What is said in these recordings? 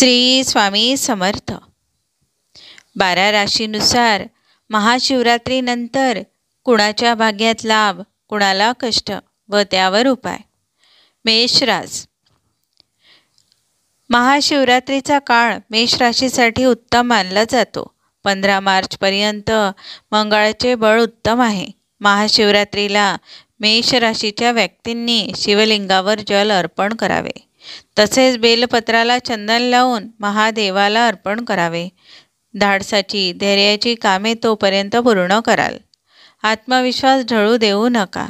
श्री स्वामी समर्थ. बारा राशीनुसार महाशिवरात्रीनंतर कुणाच्या भाग्यात लाभ कुणाला कष्ट व त्यावर उपाय. मेषराज महाशिवरात्रीचा काळ मेष राशीसाठी उत्तम मानला जातो. पंधरा मार्चपर्यंत मंगळाचे बळ उत्तम आहे. महाशिवरात्रीला मेष राशीच्या व्यक्तींनी शिवलिंगावर जल अर्पण करावे. तसेच बेलपत्राला चंदन लावून महादेवाला अर्पण करावे. धाडसाची धैर्याची कामे तोपर्यंत पूर्ण कराल. आत्मविश्वास ढळू देऊ नका.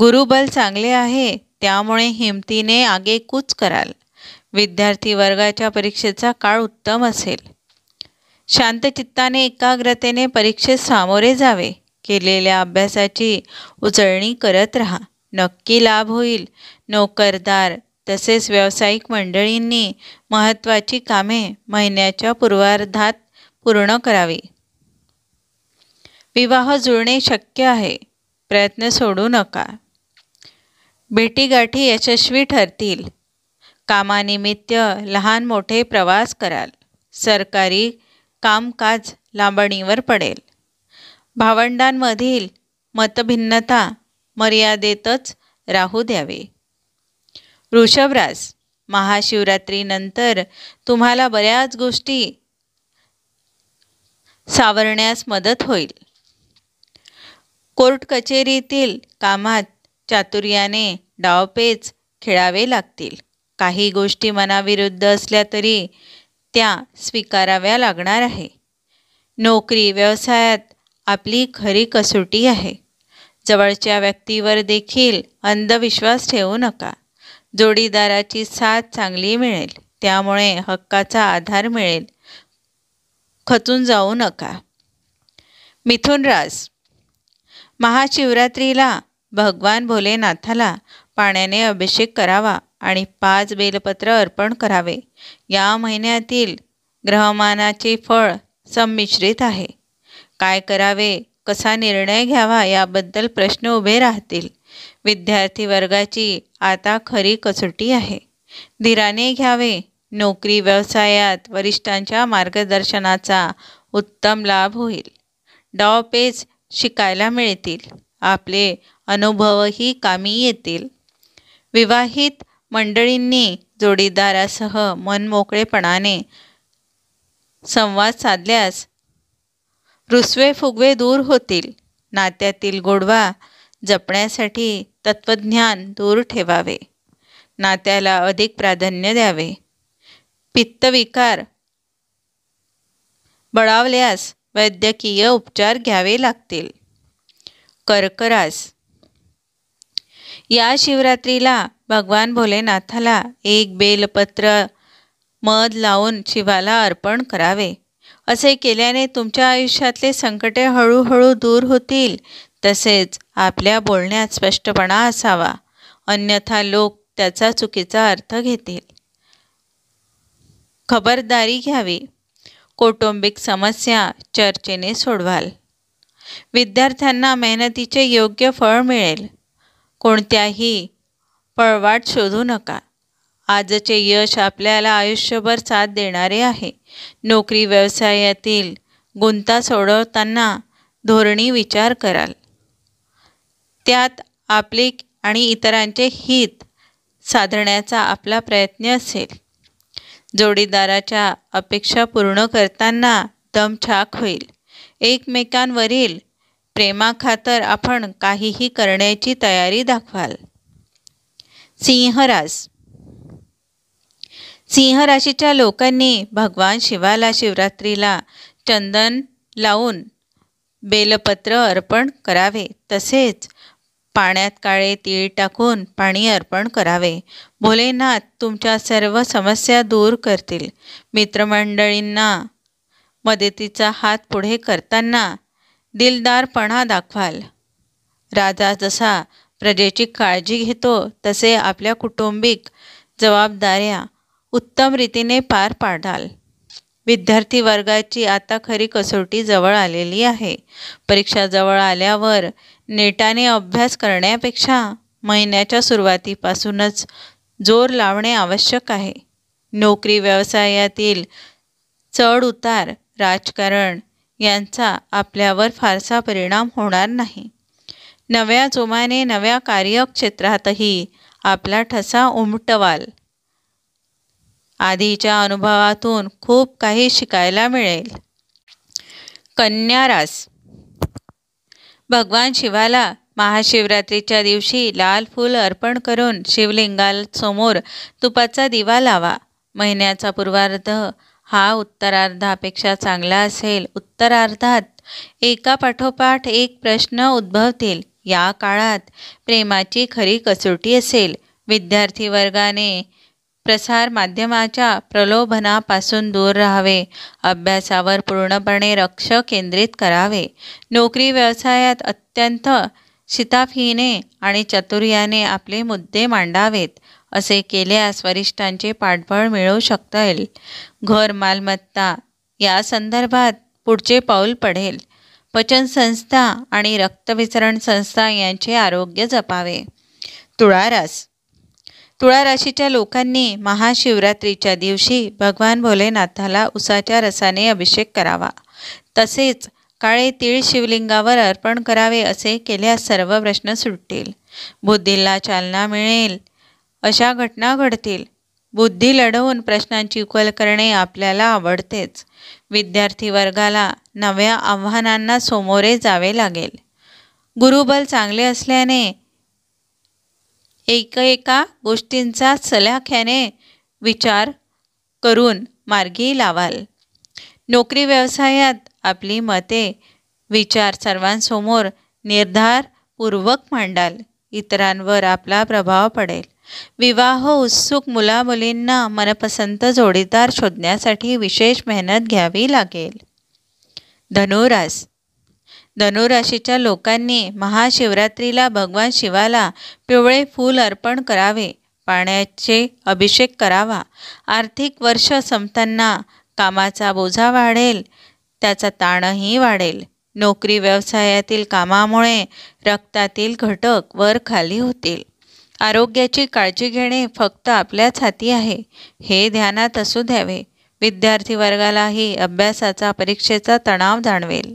गुरुबल चांगले आहे त्यामुळे हिमतीने आगेकूच कराल. विद्यार्थी वर्गाच्या परीक्षेचा काळ उत्तम असेल. शांतचित्ताने एकाग्रतेने परीक्षेत सामोरे जावे. केलेल्या अभ्यासाची उजळणी करत राहा. नक्की लाभ होईल. नोकरदार तसेच व्यावसायिक मंडळींनी महत्त्वाची कामे महिन्याच्या पूर्वार्धात पूर्ण करावी. विवाह जुळणे शक्य आहे प्रयत्न सोडू नका. भेटीगाठी यशस्वी ठरतील. कामानिमित्त लहान मोठे प्रवास कराल. सरकारी कामकाज लांबणीवर पडेल. भावंडांमधील मतभिन्नता मर्यादेतच राहू द्यावे. वृषभरास महाशिवरात्रीनंतर तुम्हाला बऱ्याच गोष्टी सावरण्यास मदत होईल. कोर्ट कचेरीतील कामात चातुर्याने डावपेच खेळावे लागतील. काही गोष्टी मनाविरुद्ध असल्या तरी त्या स्वीकाराव्या लागणार आहे. नोकरी व्यवसायात आपली खरी कसोटी आहे. जवळच्या व्यक्तीवर देखील अंधविश्वास ठेवू नका. जोडीदाराची साथ चांगली मिळेल त्यामुळे हक्काचा आधार मिळेल. खचून जाऊ नका. मिथुन रास महाशिवरात्रीला भगवान भोलेनाथाला पाण्याने अभिषेक करावा आणि पाच बेलपत्र अर्पण करावे. या महिन्यातील ग्रहमानाचे फळ संमिश्रित आहे. काय करावे? कसा निर्णय घ्यावा याबद्दल प्रश्न उभे राहतील. विद्यार्थी वर्गाची आता खरी कसोटी आहे. धीराने घ्यावे. नोकरी व्यवसायात वरिष्ठांच्या मार्गदर्शनाचा उत्तम लाभ होईल. डावपेच शिकायला मिळतील. आपले अनुभवही कामी येतील. विवाहित मंडळींनी जोडीदारासह मनमोकळेपणाने संवाद साधल्यास रुसवे फुगवे दूर होतील. नात्यातील गोडवा जपण्यासाठी तत्त्वज्ञान दूर ठेवावे. नात्याला अधिक प्राधान्य द्यावे. पित्तविकार बळावल्यास वैद्यकीय उपचार घ्यावे लागतील. कर्करास या शिवरात्रीला भगवान भोलेनाथाला एक बेलपत्र मध लावून शिवाला अर्पण करावे. असे केल्याने तुमच्या आयुष्यातले संकटे हळूहळू दूर होतील. तसेच आपल्या बोलण्यात स्पष्टपणा असावा. अन्यथा लोक त्याचा चुकीचा अर्थ घेतील. खबरदारी घ्यावी. कौटुंबिक समस्या चर्चेने सोडवाल. विद्यार्थ्यांना मेहनतीचे योग्य फळ मिळेल. कोणत्याही पळवाट शोधू नका. आजचे यश आपल्याला आयुष्यभर साथ देणारे आहे. नोकरी व्यवसायातील गुंता सोडवताना धोरणी विचार कराल. त्यात आपले आणि इतरांचे हित साधण्याचा आपला प्रयत्न असेल. जोडीदाराच्या अपेक्षा पूर्ण करताना दमछाक होईल. एकमेकांवरील प्रेमाखातर आपण काहीही करण्याची तयारी दाखवाल. सिंहराज सिंह राशीच्या लोकांनी भगवान शिवाला शिवरात्रीला चंदन लावून बेलपत्र अर्पण करावे. तसेच पाण्यात काळे तीळ टाकून पाणी अर्पण करावे. भोलेनाथ तुमच्या सर्व समस्या दूर करतील. मित्रमंडळींना मदतीचा हात पुढे करताना दिलदारपणा दाखवाल. राजा जसा प्रजेची काळजी घेतो तसे आपल्या कुटुंबिक जबाबदाऱ्या उत्तम रीतीने पार पाडाल. विद्यार्थी वर्गाची आता खरी कसोटी जवळ आलेली आहे. परीक्षा जवळ आल्यावर नेटाने अभ्यास करण्यापेक्षा महिन्याच्या सुरुवातीपासूनच जोर लावणे आवश्यक आहे. नोकरी व्यवसायातील चढ उतार राजकारण यांचा आपल्यावर फारसा परिणाम होणार नाही. नव्या जोमाने नव्या कार्यक्षेत्रातही आपला ठसा उमटवाल. आधीच्या अनुभवातून खूप काही शिकायला मिळेल. कन्यारास भगवान शिवाला महाशिवरात्रीच्या दिवशी लाल फूल अर्पण करून शिवलिंगासमोर तुपाचा दिवा लावा. महिन्याचा पूर्वार्ध हा उत्तरार्धापेक्षा चांगला असेल. उत्तरार्धात एका पाठोपाठ एक प्रश्न उद्भवतील. या काळात प्रेमाची खरी कसोटी असेल. विद्यार्थी वर्गाने प्रसार माध्यमाच्या प्रलोभनापासून दूर राहावे. अभ्यासावर पूर्णपणे लक्ष केंद्रित करावे. नोकरी व्यवसायात अत्यंत शिताफीने आणि चतुर्याने आपले मुद्दे मांडावेत असे केल्यास वरिष्ठांचे पाठबळ मिळू येईल. घर मालमत्ता या संदर्भात पुढचे पाऊल पडेल. पचन संस्था आणि रक्तविसरण संस्था यांचे आरोग्य जपावे. तुळारास तुळा राशीच्या लोकांनी महाशिवरात्रीच्या दिवशी भगवान भोलेनाथाला उसाच्या रसाने अभिषेक करावा. तसेच काळे तीळ शिवलिंगावर अर्पण करावे असे केल्यास सर्व प्रश्न सुटतील. बुद्धीला चालना मिळेल. अशा घटना घडतील. बुद्धी लढवून प्रश्नांची उकल करणे आपल्याला आवडतेच. विद्यार्थी वर्गाला नव्या आव्हानांना समोरे जावे लागेल. गुरुबल चांगले असल्याने एक एका गोष्टींचा सलाख्याने विचार करून मार्गी लावाल. नोकरी व्यवसायात आपली मते विचार सर्वांसमोर निर्धारपूर्वक मांडाल. इतरांवर आपला प्रभाव पडेल. विवाह उत्सुक मुलामुलींना मनपसंत जोडीदार शोधण्यासाठी विशेष मेहनत घ्यावी लागेल. धनुरास धनुराशीच्या लोकांनी महाशिवरात्रीला भगवान शिवाला पिवळे फूल अर्पण करावे पाण्याचे अभिषेक करावा. आर्थिक वर्ष संपताना कामाचा बोजा वाढेल त्याचा ताणही वाढेल. नोकरी व्यवसायातील कामामुळे रक्तातील घटक वर खाली होतील. आरोग्याची काळजी घेणे फक्त आपल्याच हाती आहे हे ध्यानात असू द्यावे. विद्यार्थी वर्गालाही अभ्यासाचा परीक्षेचा तणाव जाणवेल.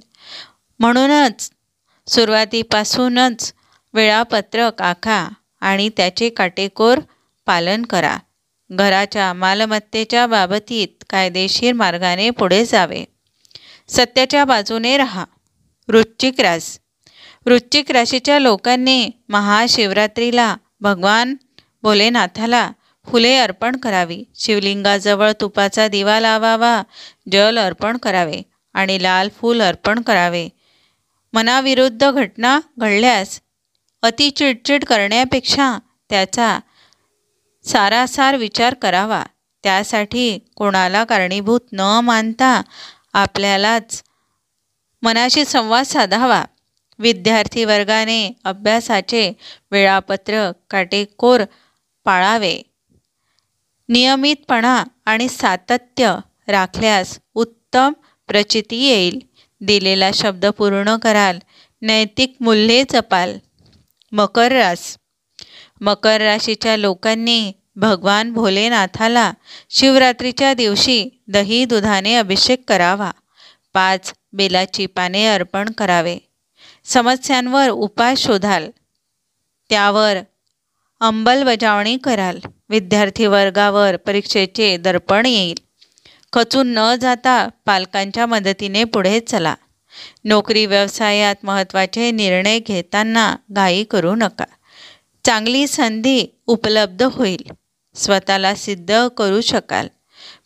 म्हणूनच सुरुवातीपासूनच वेळापत्रक आखा आणि त्याचे काटेकोर पालन करा. घराच्या मालमत्तेच्या बाबतीत कायदेशीर मार्गाने पुढे जावे. सत्याच्या बाजूने राहा. वृश्चिक रास. वृश्चिक राशीच्या लोकांनी महाशिवरात्रीला भगवान भोलेनाथाला फुले अर्पण करावी. शिवलिंगाजवळ तुपाचा दिवा लावावा जल अर्पण करावे आणि लाल फूल अर्पण करावे. मनाविरुद्ध घटना घडल्यास अति चिडचिड करण्यापेक्षा त्याचा सारासार विचार करावा. त्यासाठी कोणाला कारणीभूत न मानता आपल्यालाच मनाशी संवाद साधावा. विद्यार्थी वर्गाने अभ्यासाचे वेळापत्रक काटेकोर पाळावे. नियमितपणा आणि सातत्य राखल्यास उत्तम प्रचिती येईल. दिलेला शब्द पूर्ण कराल नैतिक मूल्ये जपाल. मकर रास. मकर राशीच्या लोकांनी भगवान भोलेनाथाला शिवरात्रीच्या दिवशी दही दुधाने अभिषेक करावा. पाच बेलाची पाने अर्पण करावे. समस्यांवर उपाय शोधाल. त्यावर अंमलबजावणी कराल. विद्यार्थी वर्गावर परीक्षेचे दर्पण येईल. खचून न जाता पालकांच्या मदतीने पुढे चला. नोकरी व्यवसायात महत्त्वाचे निर्णय घेताना घाई करू नका. चांगली संधी उपलब्ध होईल. स्वतःला सिद्ध करू शकाल.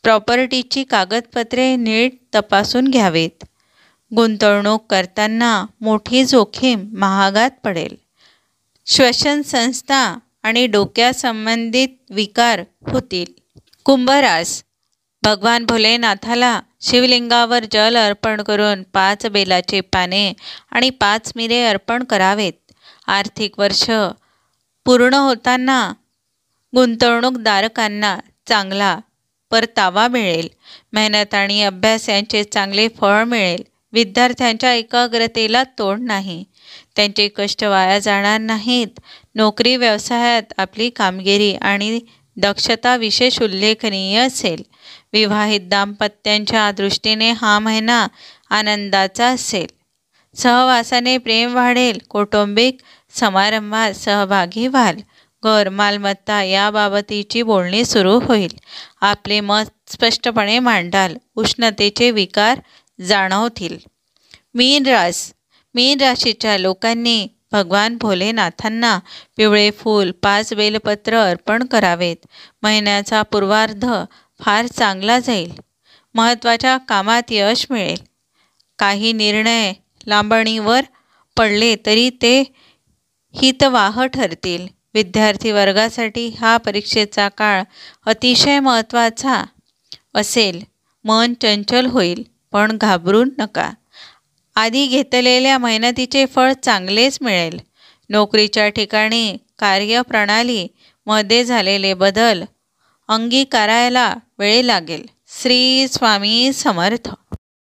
प्रॉपर्टीची कागदपत्रे नीट तपासून घ्यावीत. गुंतवणूक करताना मोठी जोखीम महागात पडेल. श्वसन संस्था आणि डोक्यासंबंधित विकार होतील. कुंभरास भगवान भोलेनाथाला शिवलिंगावर जल अर्पण करून पाच बेलाचे पाने आणि पाच मिरे अर्पण करावेत. आर्थिक वर्ष पूर्ण होताना गुंतवणूकदारकांना चांगला परतावा मिळेल. मेहनत आणि अभ्यास यांचे चांगले फळ मिळेल. विद्यार्थ्यांच्या एकाग्रतेला तोड नाही. त्यांचे कष्ट वाया जाणार नाहीत. नोकरी व्यवसायात आपली कामगिरी आणि दक्षता विशेष उल्लेखनीय असेल. विवाहित दाम्पत्यांच्या दृष्टीने हा महिना आनंदाचा असेल. सहवासाने प्रेम वाढेल कौटुंबिक समारंभात सहभागी व्हाल. घर मालमत्ता याबाबतीची बोलणी सुरू होईल. आपले मत स्पष्टपणे मांडाल. उष्णतेचे विकार जाणवतील. मीन रास. मीन राशीच्या लोकांनी भगवान भोलेनाथांना पिवळे फूल पाच बेलपत्र अर्पण करावेत. महिन्याचा पूर्वार्ध फार चांगला जाईल. महत्त्वाच्या कामात यश मिळेल. काही निर्णय लांबणीवर पडले तरी ते हितवाह ठरतील. विद्यार्थी वर्गासाठी हा परीक्षेचा काळ अतिशय महत्त्वाचा असेल. मन चंचल होईल पण घाबरू नका. आधी घेतलेल्या मेहनतीचे फळ चांगलेच मिळेल. नोकरीच्या ठिकाणी कार्यप्रणालीमध्ये झालेले बदल अंगीकारायला वेळ लागेल. श्री स्वामी समर्थ.